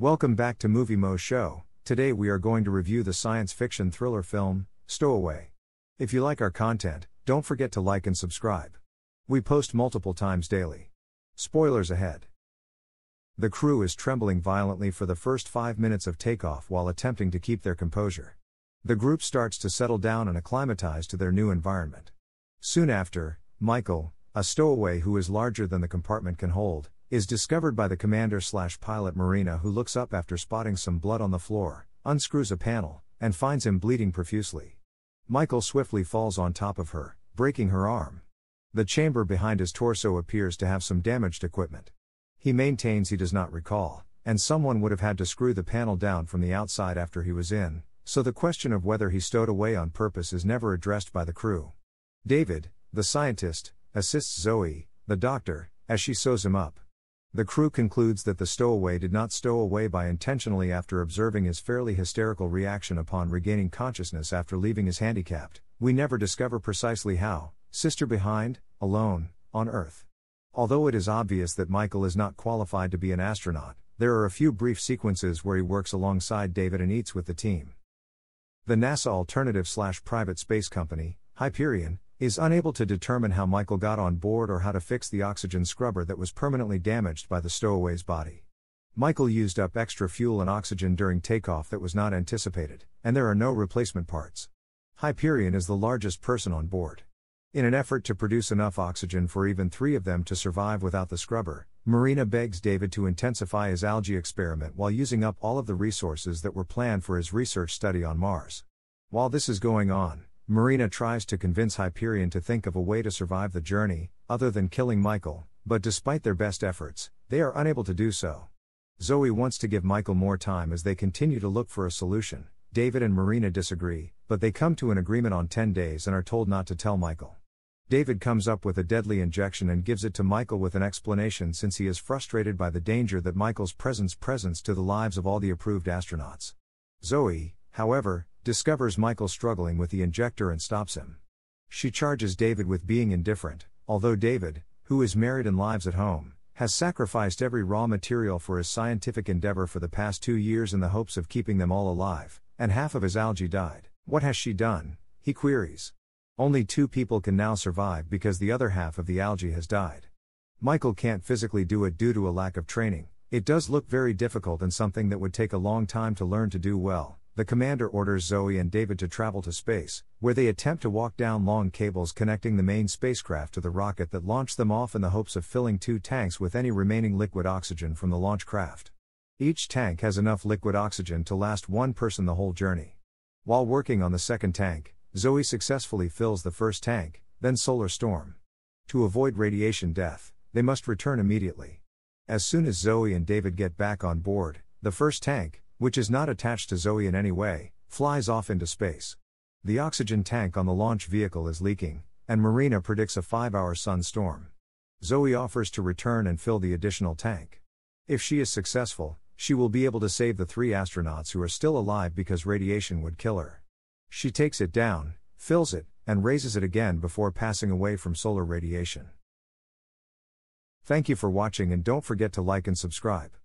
Welcome back to Movie Moshow. Today we are going to review the science fiction thriller film, Stowaway. If you like our content, don't forget to like and subscribe. We post multiple times daily. Spoilers ahead. The crew is trembling violently for the first five minutes of takeoff while attempting to keep their composure. The group starts to settle down and acclimatize to their new environment. Soon after, Michael, a stowaway who is larger than the compartment can hold, is discovered by the commander slash pilot Marina who looks up after spotting some blood on the floor, unscrews a panel, and finds him bleeding profusely. Michael swiftly falls on top of her, breaking her arm. The chamber behind his torso appears to have some damaged equipment. He maintains he does not recall, and someone would have had to screw the panel down from the outside after he was in, so the question of whether he stowed away on purpose is never addressed by the crew. David, the scientist, assists Zoe, the doctor, as she sews him up. The crew concludes that the stowaway did not stow away by intentionally after observing his fairly hysterical reaction upon regaining consciousness after leaving his handicapped. We never discover precisely how, sister behind, alone, on Earth. Although it is obvious that Michael is not qualified to be an astronaut, there are a few brief sequences where he works alongside David and eats with the team. The NASA Alternative Slash Private Space Company, Hyperion, is unable to determine how Michael got on board or how to fix the oxygen scrubber that was permanently damaged by the stowaway's body. Michael used up extra fuel and oxygen during takeoff that was not anticipated, and there are no replacement parts. Hyperion is the largest person on board. In an effort to produce enough oxygen for even three of them to survive without the scrubber, Marina begs David to intensify his algae experiment while using up all of the resources that were planned for his research study on Mars. While this is going on, Marina tries to convince Hyperion to think of a way to survive the journey, other than killing Michael, but despite their best efforts, they are unable to do so. Zoe wants to give Michael more time as they continue to look for a solution. David and Marina disagree, but they come to an agreement on 10 days and are told not to tell Michael. David comes up with a deadly injection and gives it to Michael with an explanation since he is frustrated by the danger that Michael's presence presents to the lives of all the approved astronauts. Zoe, however, discovers Michael struggling with the injector and stops him. She charges David with being indifferent, although David, who is married and lives at home, has sacrificed every raw material for his scientific endeavor for the past two years in the hopes of keeping them all alive, and half of his algae died. What has she done? He queries. Only two people can now survive because the other half of the algae has died. Michael can't physically do it due to a lack of training. It does look very difficult and something that would take a long time to learn to do well, the commander orders Zoe and David to travel to space, where they attempt to walk down long cables connecting the main spacecraft to the rocket that launched them off in the hopes of filling two tanks with any remaining liquid oxygen from the launch craft. Each tank has enough liquid oxygen to last one person the whole journey. While working on the second tank, Zoe successfully fills the first tank, then solar storm. To avoid radiation death, they must return immediately. As soon as Zoe and David get back on board, the first tank, which is not attached to Zoe in any way, flies off into space. The oxygen tank on the launch vehicle is leaking, and Marina predicts a five hour sun storm. Zoe offers to return and fill the additional tank. If she is successful, she will be able to save the three astronauts who are still alive because radiation would kill her. She takes it down, fills it, and raises it again before passing away from solar radiation. Thank you for watching and don't forget to like and subscribe.